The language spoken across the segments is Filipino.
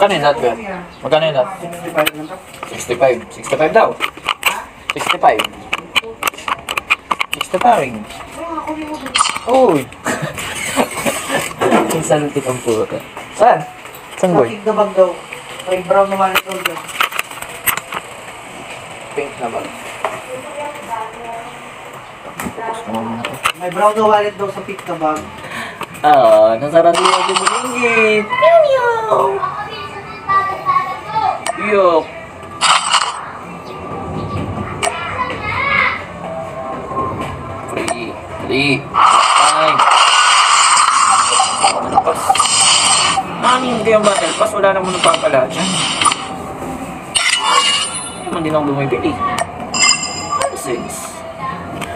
Magkano yung nut, kuya? Magkano yung nut? 65 na to. 65. 65 daw. 65. 65 ring. Uy! Yung saltik ang puta. Saan? Saan boy? Na bag daw. May brown naman ito dyan. Pink na ba? Tapos naman muna to. May brown na wallet daw sa pick na bag. Ah, nasarado yung aking malingit. Meow meow! Yok! Free. Free. Time. Pas. Ano hindi ang battle pass? Wala naman nagpapala dyan. Naman din ako bumibili. Nonsense.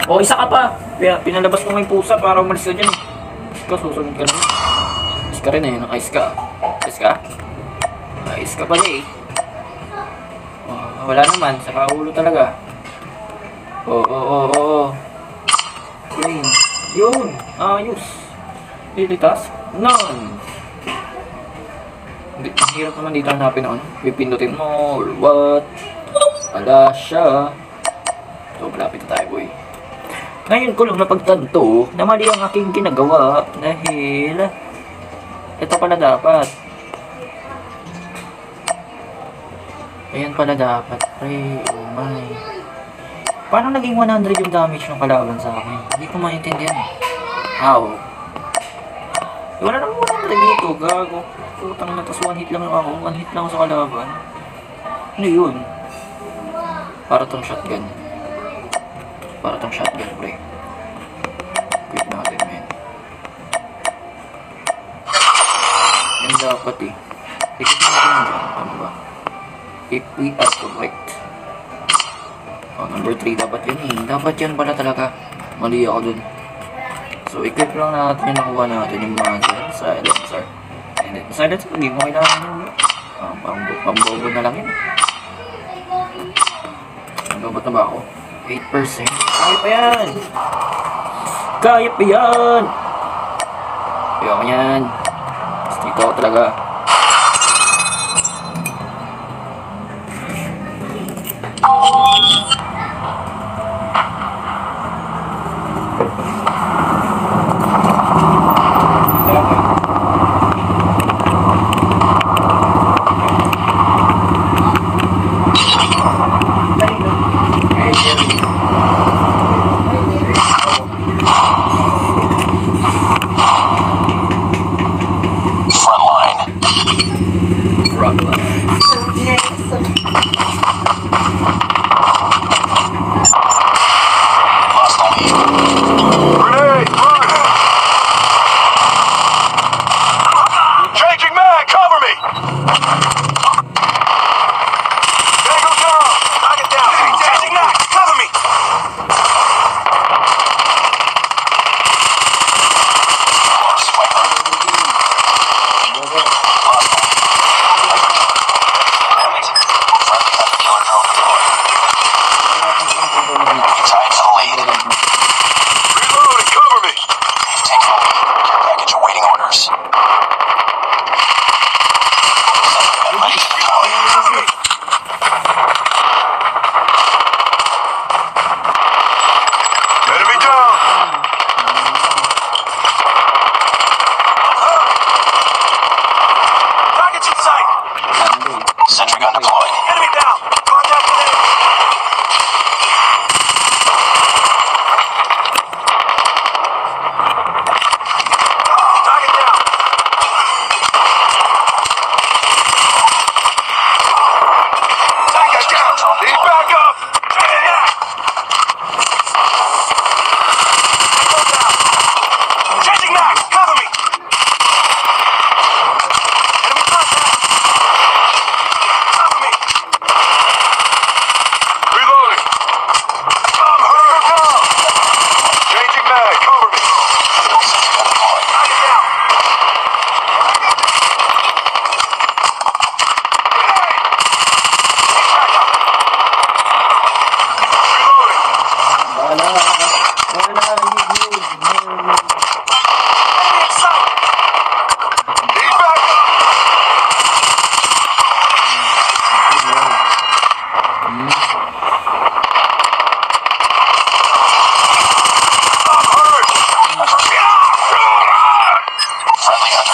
O, isa ka pa. Kaya pinalabas ko may pusa para umalis ka dyan. Ikaw, susunod ka naman. Ice ka rin eh. Naka-ice ka. Ice ka? Ice ka pala eh. Oh, wala naman. Sa kaulo talaga. Oo, oo, oo, oo. Yun. Yun. Ayos. Lilitas? None. Ang hirap naman dito hanapin ang ano. Pipindutin mo what. Wala siya. So, malapit na tayo, boy. Ngayon ko lang napagtanto na mali ang aking ginagawa dahil ito pala dapat. Ayan pala dapat. Pre, oh my. Paano naging 100 yung damage ng kalaban sa akin? Hindi ko maintindihan eh. How? Eh, wala namang 100 dito, gago. Putang na, tas one hit lang ako. One hit lang sa kalaban. Ano yun? Para tong shotgun. Para tong shotgun, pre. Quit natin, men. Yan dapat eh. Ikot natin dyan. Ano ba? If we are correct. Oh, number 3 dapat yun eh. Dapat yan pala talaga. Mali ako dun. So, equip lang natin yung nakuha natin yung muzzle. Silencer. And then, silencer, hindi mo kailangan yun. Ah, pang, pambobo na lang yun. Nagabot na ba ako? 8%. Kaya pa yan! Kaya pa yan! Ayoko yan. Gusto dito ako talaga.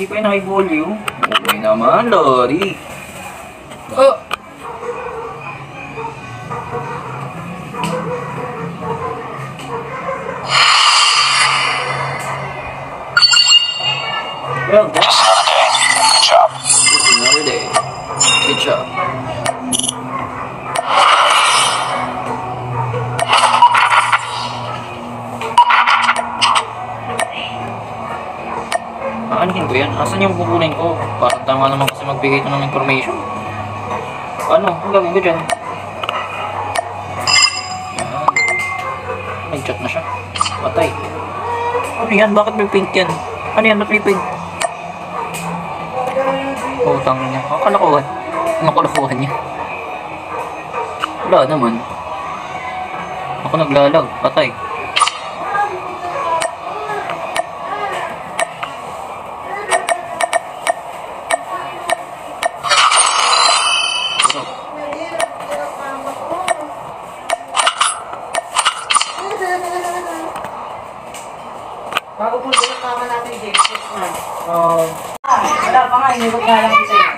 hindi pa yan high volume. Okay naman, Lori. Oh! Well, that's ko yan? Asan yung kukunin ko? Parang tama naman kasi magbigay ito ng information. Ano? Ang gagawin ko dyan? Yan. Nag-chat na siya. Patay. Ano yan? Bakit may paint yan? Ano yan? Ba't may paint? Utang niya. Ang kalakuhan. Ano kalakuhan niya? Wala naman. Ako naglalag. Patay. Bago po din ang kama natin, James. Six man. Oo. Ah, wala pa nga, inibot nga lang isa yun.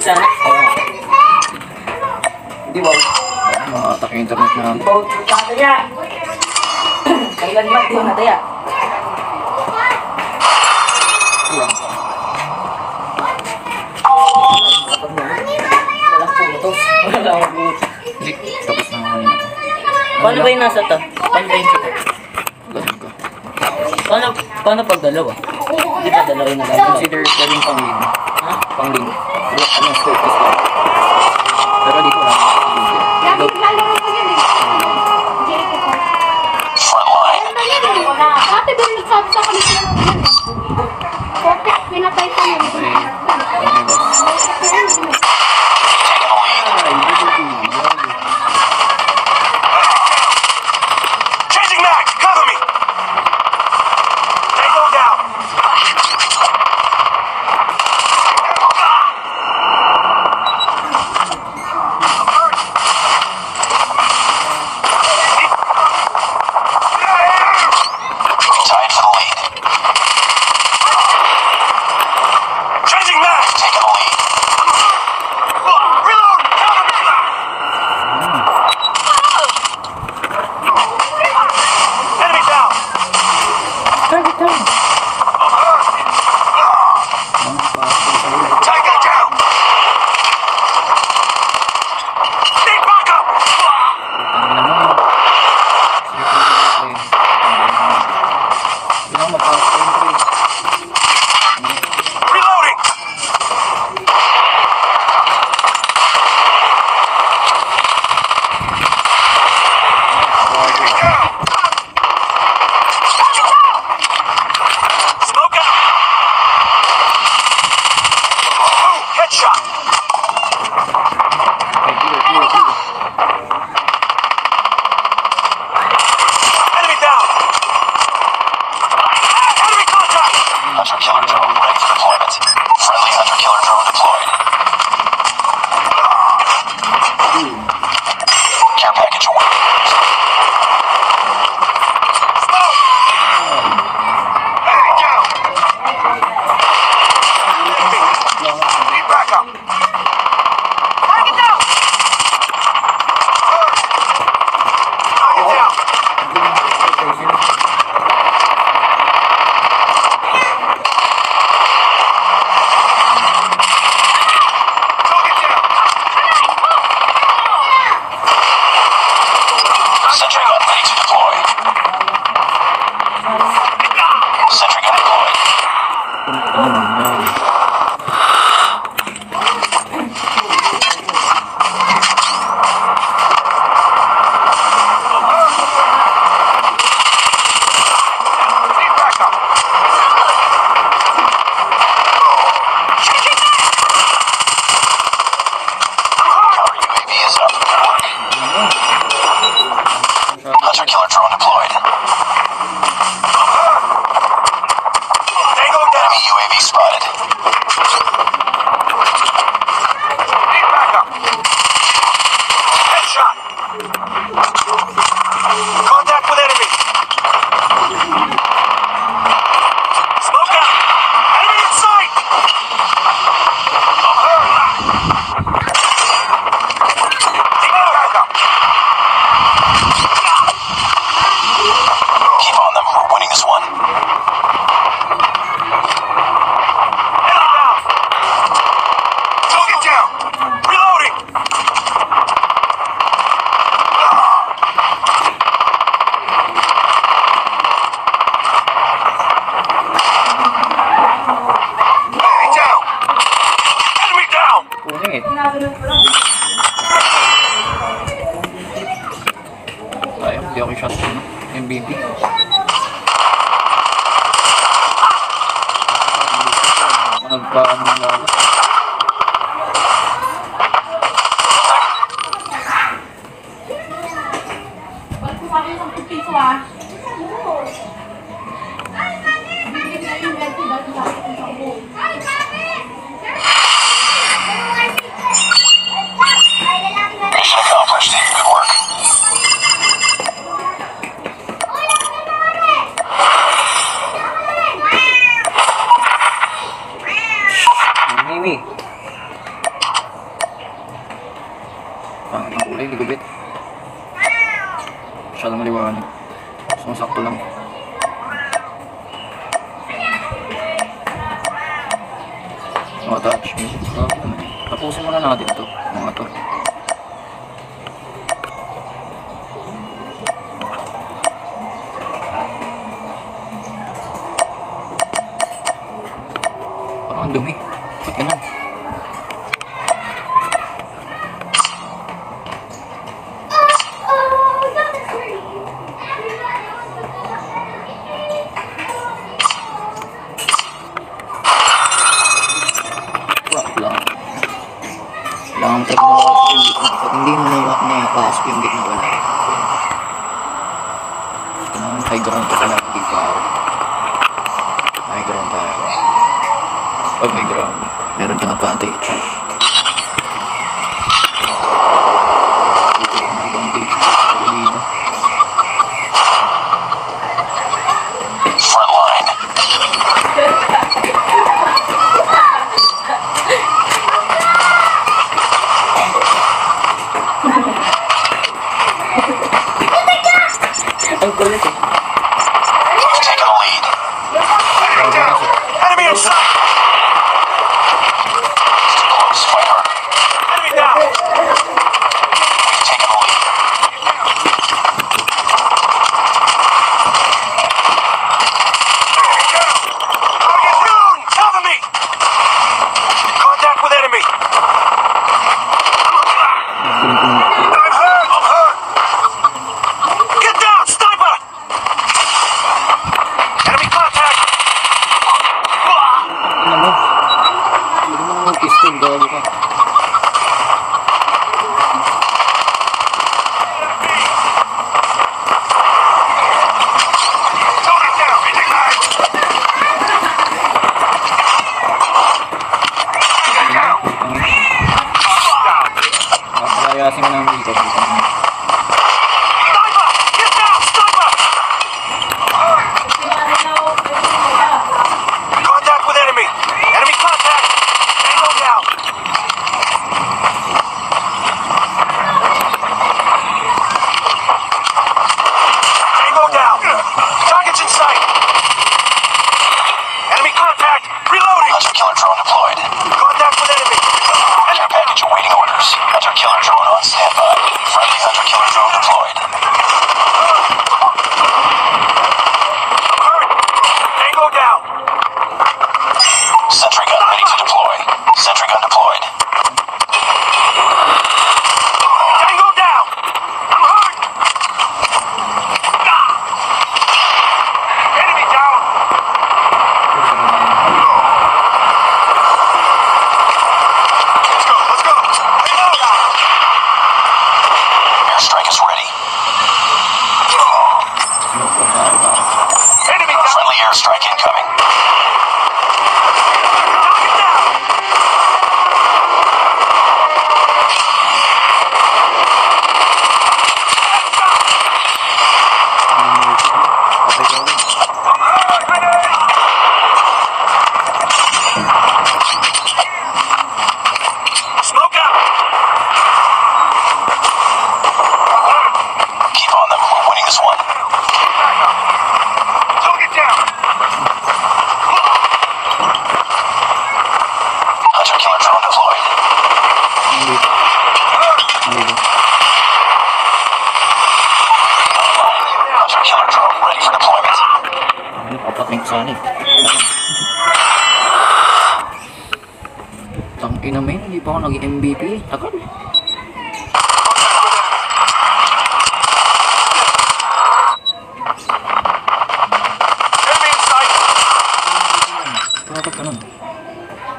Sana? Oo. Hindi ba? Makatak yung internet na. Vote for Tataya. Putos. Walang putos. Hindi. Tapos na ako kanina. Paano ba yung nasa to? Paano ba yung to? Ganun ka. Paano, paano pag dalawa? Di ba dalawa yung nagagawa? Consider gawing pang-link. Ha? Pang-link. Wala ano, scope is lang. Pero di ko lang. Lagi lalaro ko yan eh. Hindi ko pa. Frontline. Ano yan eh? Wala. Dati ba nagsabi sa kami sila ng yan eh. Korte, pinatay ko yun. 上。Ay, hindi ako ang dumi. Ba't ganun?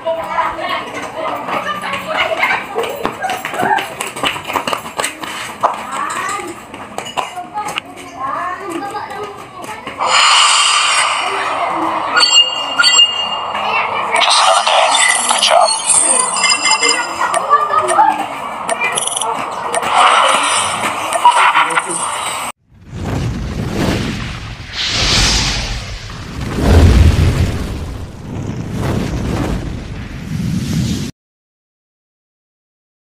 Go